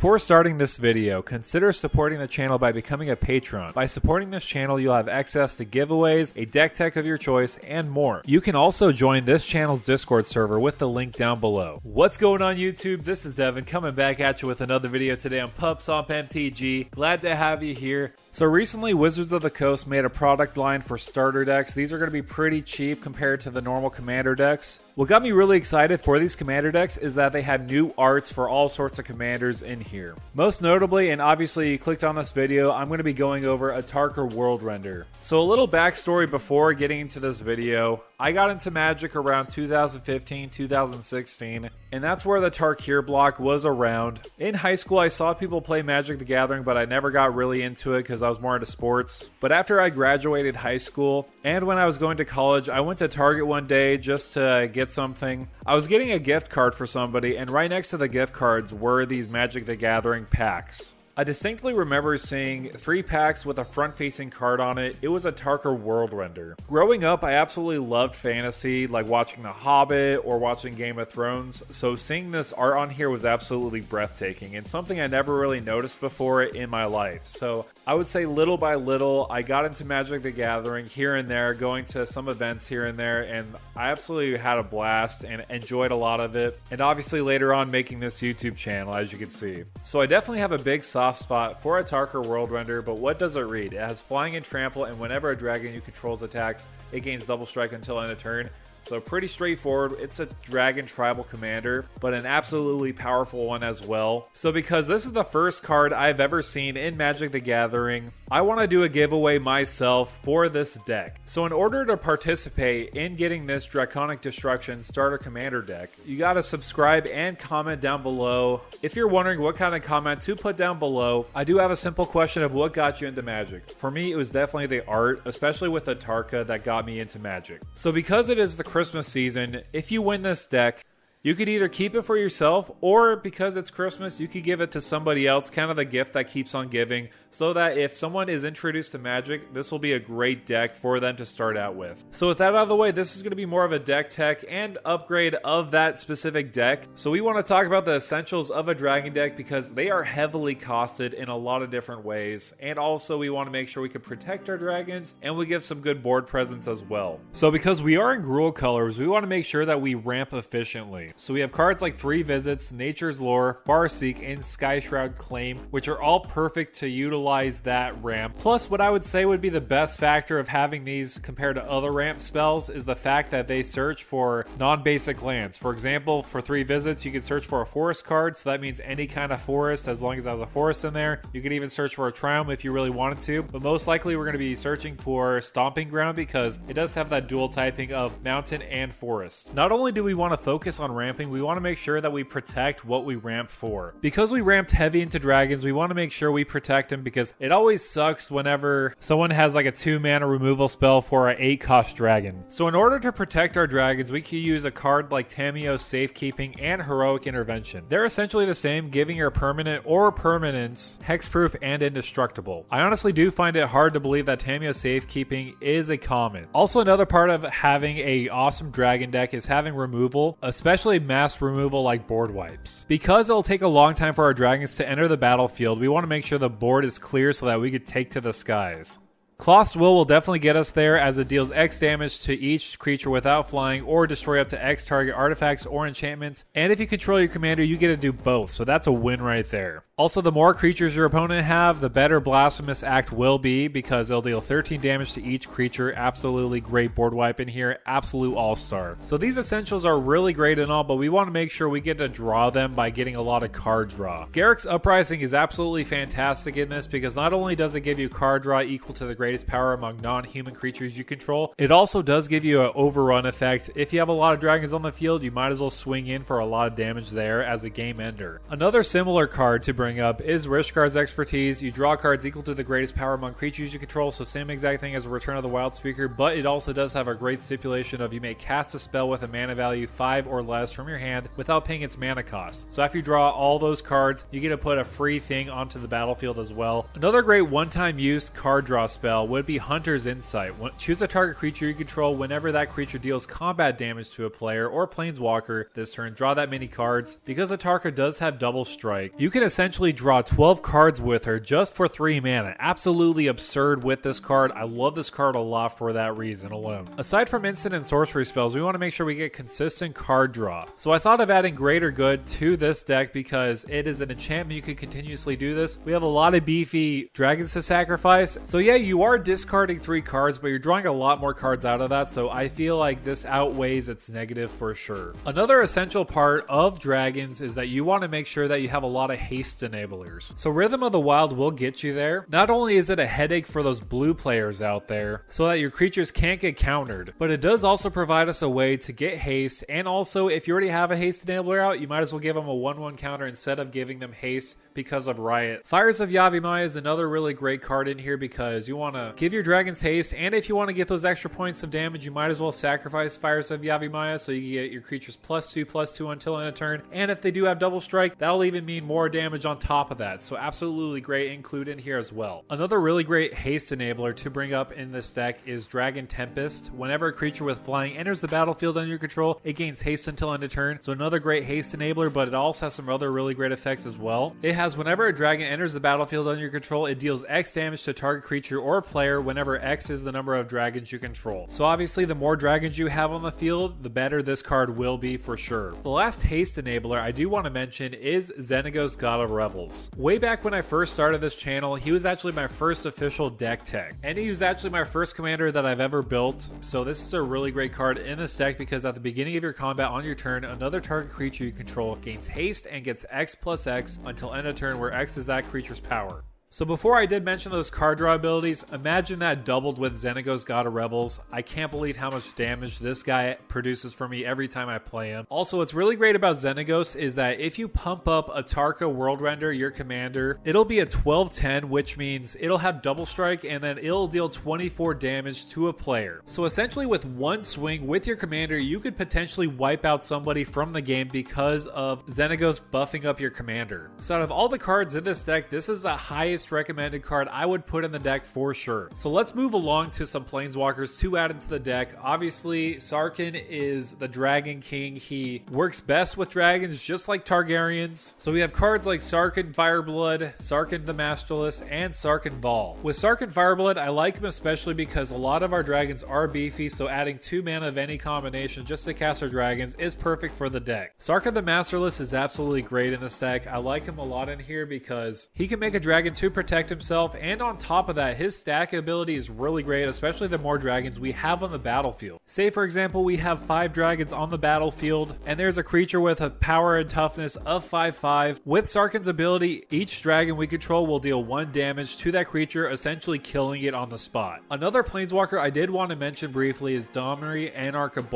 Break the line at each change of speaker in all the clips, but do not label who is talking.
Before starting this video, consider supporting the channel by becoming a patron. By supporting this channel, you'll have access to giveaways, a deck tech of your choice, and more. You can also join this channel's Discord server with the link down below. What's going on YouTube? This is Devin coming back at you with another video today on PubStomp MTG. Glad to have you here. So recently, Wizards of the Coast made a product line for starter decks. These are going to be pretty cheap compared to the normal commander decks. What got me really excited for these commander decks is that they have new arts for all sorts of commanders in here. Most notably, and obviously you clicked on this video, I'm going to be going over Atarka World Render. So a little backstory before getting into this video. I got into Magic around 2015, 2016, and that's where the Tarkir block was around. In high school, I saw people play Magic the Gathering, but I never got really into it because I was more into sports. But after I graduated high school, and when I was going to college, I went to Target one day just to get something. I was getting a gift card for somebody, and right next to the gift cards were these Magic the Gathering packs. I distinctly remember seeing three packs with a front facing card on it. It was Atarka World Render. Growing up, I absolutely loved fantasy, like watching The Hobbit or watching Game of Thrones, so seeing this art on here was absolutely breathtaking and something I never really noticed before in my life. So I would say little by little, I got into Magic the Gathering here and there, going to some events here and there, and I absolutely had a blast and enjoyed a lot of it. And obviously, later on, making this YouTube channel, as you can see. So I definitely have a big soft spot for Atarka World Render, but what does it read? It has Flying and Trample, and whenever a dragon you control's attacks, it gains double strike until end of turn. So pretty straightforward. It's a dragon tribal commander, but an absolutely powerful one as well. So because this is the first card I've ever seen in Magic the Gathering, I want to do a giveaway myself for this deck. So in order to participate in getting this Draconic Destruction starter commander deck, you got to subscribe and comment down below. If you're wondering what kind of comment to put down below, I do have a simple question of what got you into Magic. For me, it was definitely the art, especially with Atarka that got me into Magic. So because it is the Christmas season, if you win this deck, you could either keep it for yourself or because it's Christmas, you could give it to somebody else, kind of the gift that keeps on giving, so that if someone is introduced to Magic, this will be a great deck for them to start out with. So with that out of the way, this is going to be more of a deck tech and upgrade of that specific deck. So we want to talk about the essentials of a dragon deck because they are heavily costed in a lot of different ways. And also we want to make sure we can protect our dragons and we give some good board presence as well. So because we are in Gruul colors, we want to make sure that we ramp efficiently. So we have cards like Three Visits, Nature's Lore, Farseek, and Skyshroud Claim, which are all perfect to utilize that ramp. Plus, what I would say would be the best factor of having these compared to other ramp spells is the fact that they search for non-basic lands. For example, for Three Visits, you can search for a forest card, so that means any kind of forest as long as there's a forest in there. You could even search for a Triome if you really wanted to, but most likely we're going to be searching for Stomping Ground because it does have that dual typing of mountain and forest. Not only do we want to focus on ramping, we want to make sure that we protect what we ramp for. Because we ramped heavy into dragons, we want to make sure we protect them because it always sucks whenever someone has like a two mana removal spell for an eight cost dragon. So in order to protect our dragons, we can use a card like Tamiyo's Safekeeping and Heroic Intervention. They're essentially the same, giving your permanent or permanents hexproof and indestructible. I honestly do find it hard to believe that Tamiyo's Safekeeping is a common. Also another part of having a awesome dragon deck is having removal, especially mass removal like board wipes. Because it'll take a long time for our dragons to enter the battlefield, we want to make sure the board is clear so that we could take to the skies. Klauth's Will will definitely get us there as it deals X damage to each creature without flying or destroy up to X target artifacts or enchantments. And if you control your commander, you get to do both, so that's a win right there. Also, the more creatures your opponent have, the better Blasphemous Act will be because it'll deal 13 damage to each creature. Absolutely great board wipe in here. Absolute all-star. So these essentials are really great and all, but we want to make sure we get to draw them by getting a lot of card draw. Garruk's Uprising is absolutely fantastic in this because not only does it give you card draw equal to the greatest power among non-human creatures you control, it also does give you an overrun effect. If you have a lot of dragons on the field, you might as well swing in for a lot of damage there as a game ender. Another similar card to bring up is Rishkar's Expertise. You draw cards equal to the greatest power among creatures you control, so same exact thing as Return of the Wild Speaker, but it also does have a great stipulation of you may cast a spell with a mana value 5 or less from your hand without paying its mana cost. So after you draw all those cards, you get to put a free thing onto the battlefield as well. Another great one-time use card draw spell Uh, would be Hunter's Insight. Choose a target creature you control whenever that creature deals combat damage to a player or planeswalker this turn. Draw that many cards. Because Atarka does have double strike, you can essentially essentially draw 12 cards with her just for 3 mana. Absolutely absurd with this card. I love this card a lot for that reason alone. Aside from instant and sorcery spells, we want to make sure we get consistent card draw. So I thought of adding Greater Good to this deck because it is an enchantment you can continuously do this. We have a lot of beefy dragons to sacrifice. So yeah, you are discarding 3 cards, but you're drawing a lot more cards out of that. So I feel like this outweighs its negative for sure. Another essential part of dragons is that you want to make sure that you have a lot of haste enablers. So Rhythm of the Wild will get you there. Not only is it a headache for those blue players out there so that your creatures can't get countered, but it does also provide us a way to get haste. And also, if you already have a haste enabler out, you might as well give them a 1 1 counter instead of giving them haste because of Riot. Fires of Yavimaya is another really great card in here because you want to give your dragons haste, and if you want to get those extra points of damage, you might as well sacrifice Fires of Yavimaya so you get your creatures plus two, plus two until end of turn. And if they do have double strike, that'll even mean more damage on top of that. So absolutely great include in here as well. Another really great haste enabler to bring up in this deck is Dragon Tempest. Whenever a creature with flying enters the battlefield under your control, it gains haste until end of turn. So another great haste enabler, but it also has some other really great effects as well. It has whenever a dragon enters the battlefield under your control, it deals X damage to target creature or player whenever X is the number of dragons you control. So obviously the more dragons you have on the field, the better this card will be for sure. The last haste enabler I do want to mention is Xenagos God of Revels. Way back when I first started this channel, he was actually my first official deck tech. And he was actually my first commander that I've ever built. So this is a really great card in this deck because at the beginning of your combat on your turn, another target creature you control gains haste and gets X plus X until end of turn where X is that creature's power. So before I did mention those card draw abilities, imagine that doubled with Xenagos God of Revels. I can't believe how much damage this guy produces for me every time I play him. Also, what's really great about Xenagos is that if you pump up Atarka World Render, your commander, it'll be a 12-10, which means it'll have double strike and then it'll deal 24 damage to a player. So essentially with one swing with your commander, you could potentially wipe out somebody from the game because of Xenagos buffing up your commander. So out of all the cards in this deck, this is the highest highest recommended card I would put in the deck for sure. So let's move along to some Planeswalkers to add into the deck. Obviously, Sarkhan is the Dragon King. He works best with dragons, just like Targaryens. So we have cards like Sarkhan Fireblood, Sarkhan the Masterless, and Sarkhan Vol. With Sarkhan Fireblood, I like him especially because a lot of our dragons are beefy, so adding two mana of any combination just to cast our dragons is perfect for the deck. Sarkhan the Masterless is absolutely great in this deck. I like him a lot in here because he can make a dragon 2 protect himself, and on top of that, his stack ability is really great, especially the more dragons we have on the battlefield. Say, for example, we have five dragons on the battlefield, and there's a creature with a power and toughness of 5-5. With Sarkhan's ability, each dragon we control will deal one damage to that creature, essentially killing it on the spot. Another planeswalker I did want to mention briefly is Domri Anarch of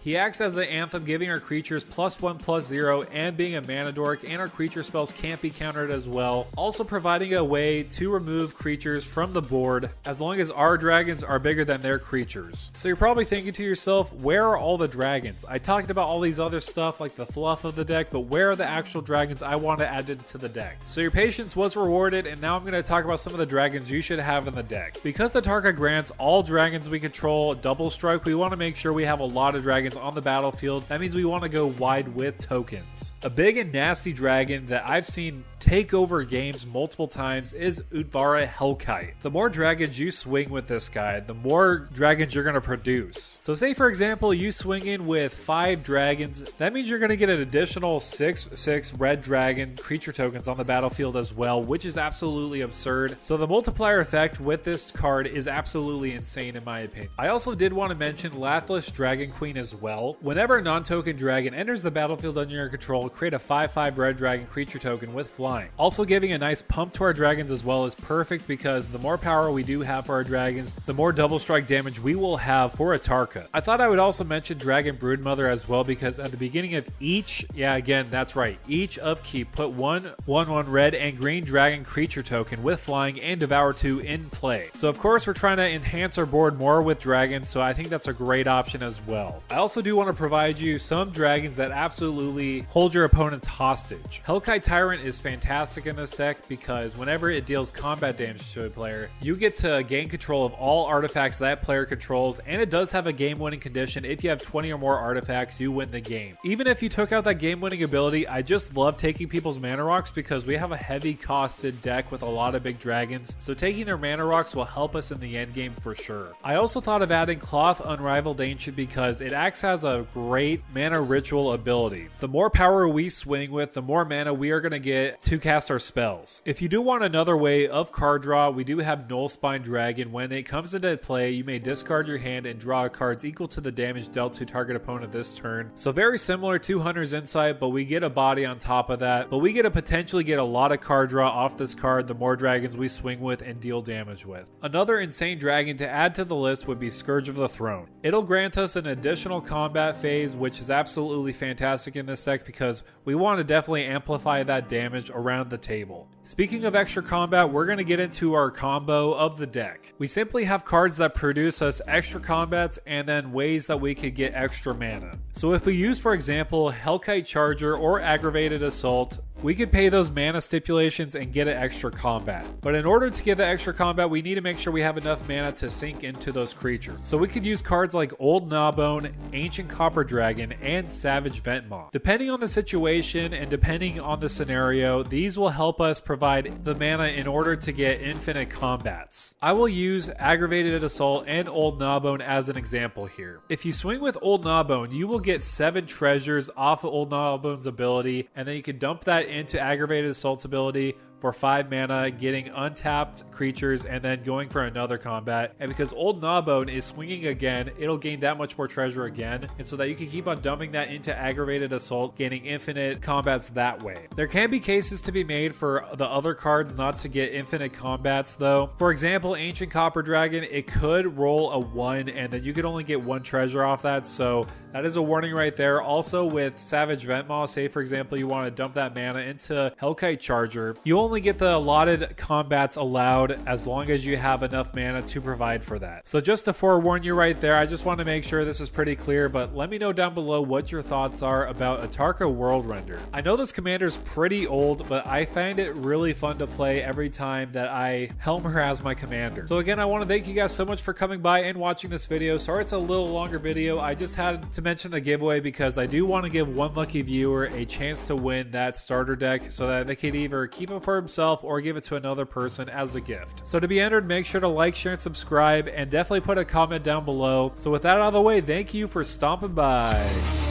He acts as an anthem, giving our creatures plus one plus zero, and being a mana dork, and our creature spells can't be countered as well, also providing a way to remove creatures from the board as long as our dragons are bigger than their creatures. So you're probably thinking to yourself, where are all the dragons? I talked about all these other stuff like the fluff of the deck, but where are the actual dragons I want to add into the deck? So your patience was rewarded, and now I'm going to talk about some of the dragons you should have in the deck. Because Atarka grants all dragons we control double strike, we want to make sure we have a lot of dragons on the battlefield. That means we want to go wide with tokens. A big and nasty dragon that I've seen take over games multiple times is Utvara Hellkite. The more dragons you swing with this guy, the more dragons you're going to produce. So say for example, you swing in with five dragons, that means you're going to get an additional six, six red dragon creature tokens on the battlefield as well, which is absolutely absurd. So the multiplier effect with this card is absolutely insane in my opinion. I also did want to mention Lathliss Dragon Queen as well. Whenever a non-token dragon enters the battlefield under your control, create a 5-5 red dragon creature token with flying. Also giving a nice pump to our dragons as well is perfect because the more power we do have for our dragons, the more double strike damage we will have for Atarka. I thought I would also mention Dragon Broodmother as well because at the beginning of each, yeah again, that's right, each upkeep put one 1-1 red and green dragon creature token with flying and Devour 2 in play. So of course we're trying to enhance our board more with dragons, so I think that's a great option as well. I also do want to provide you some dragons that absolutely hold your opponents hostage. Hellkite Tyrant is fantastic in this deck because whenever whenever it deals combat damage to a player, you get to gain control of all artifacts that player controls, and it does have a game winning condition. If you have 20 or more artifacts, you win the game. Even if you took out that game winning ability, I just love taking people's mana rocks because we have a heavy costed deck with a lot of big dragons, so taking their mana rocks will help us in the end game for sure. I also thought of adding Klauth Unrivaled Ancient because it acts as a great mana ritual ability. The more power we swing with, the more mana we are going to get to cast our spells. If you do want another way of card draw, we do have Nullspine Dragon. When it comes into play, you may discard your hand and draw cards equal to the damage dealt to target opponent this turn. So very similar to Hunter's Insight, but we get a body on top of that. But we get to potentially get a lot of card draw off this card the more dragons we swing with and deal damage with. Another insane dragon to add to the list would be Scourge of the Throne. It'll grant us an additional combat phase, which is absolutely fantastic in this deck because we want to definitely amplify that damage around the table. Speaking of extra combat, we're going to get into our combo of the deck. We simply have cards that produce us extra combats and then ways that we could get extra mana. So if we use, for example, Hellkite Charger or Aggravated Assault, we could pay those mana stipulations and get an extra combat. But in order to get the extra combat, we need to make sure we have enough mana to sink into those creatures. So we could use cards like Old Gnawbone, Ancient Copper Dragon, and Savage Ventmaw. Depending on the situation and depending on the scenario, these will help us provide the mana in order to get infinite combats. I will use Aggravated Assault and Old Gnawbone as an example here. If you swing with Old Gnawbone, you will get 7 treasures off of Old Gnawbone's ability, and then you can dump that into aggravated assault's ability for 5 mana, getting untapped creatures, and then going for another combat. And because Old Gnawbone is swinging again, it'll gain that much more treasure again. And so that you can keep on dumping that into Aggravated Assault, gaining infinite combats that way. There can be cases to be made for the other cards not to get infinite combats though. For example, Ancient Copper Dragon, it could roll a 1 and then you could only get one treasure off that. So that is a warning right there. Also with Savage Ventmaw, say for example you want to dump that mana into Hellkite Charger, you only get the allotted combats allowed as long as you have enough mana to provide for that. So just to forewarn you right there, I just want to make sure this is pretty clear, but let me know down below what your thoughts are about Atarka World Render. I know this commander is pretty old, but I find it really fun to play every time that I helm her as my commander. So again, I want to thank you guys so much for coming by and watching this video. Sorry it's a little longer video. I just had to mention the giveaway because I do want to give one lucky viewer a chance to win that starter deck so that they can either keep it for himself or give it to another person as a gift. So to be entered, make sure to like, share, and subscribe, and definitely put a comment down below. So with that out of the way, thank you for stopping by.